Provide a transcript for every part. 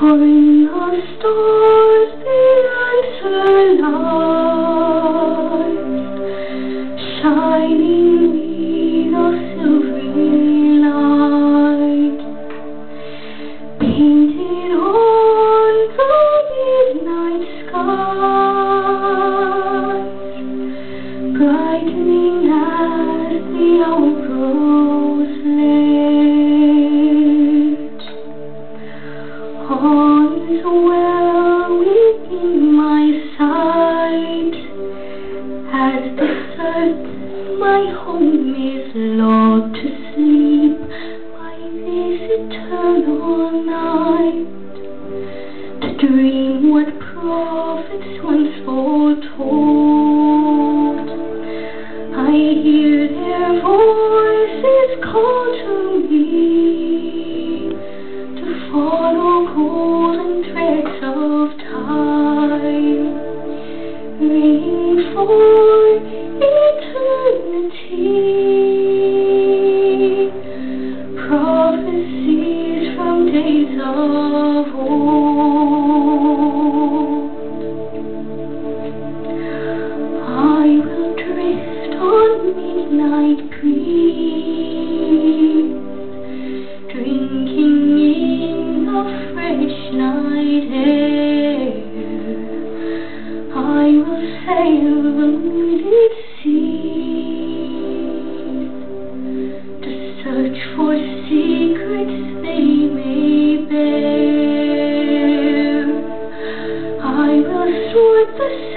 For in the stars the answer lies, shining in a silvery light, painted on the midnight skies, brightening as the hour. All is well within my sight as the earth my home is lulled to sleep by this eternal night to dream what prophets once foretold I hear their voices call to drinking in the fresh night air.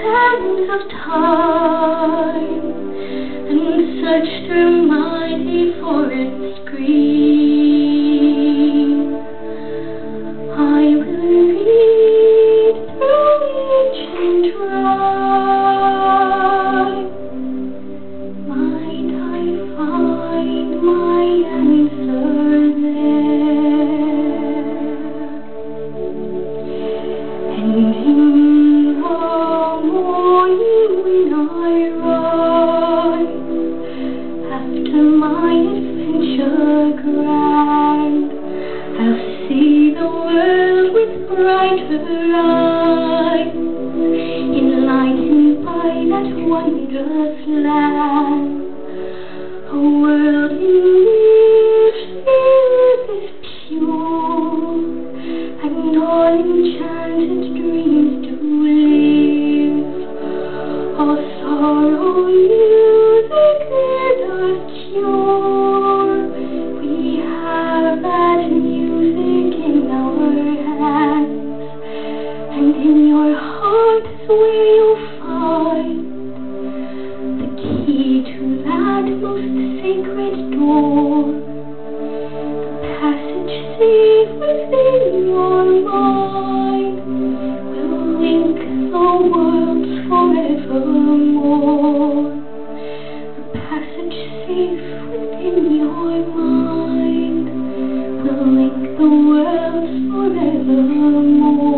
Sands of time and search through mighty forests green. I will read through ancient rhyme. The world with brighter eyes, enlightened by that wondrous land, a world in which is pure, and all enchanted dreams in your where you'll find the key to that most sacred door. The passage safe within your mind will link the worlds forevermore. The passage safe within your mind will link the worlds forevermore.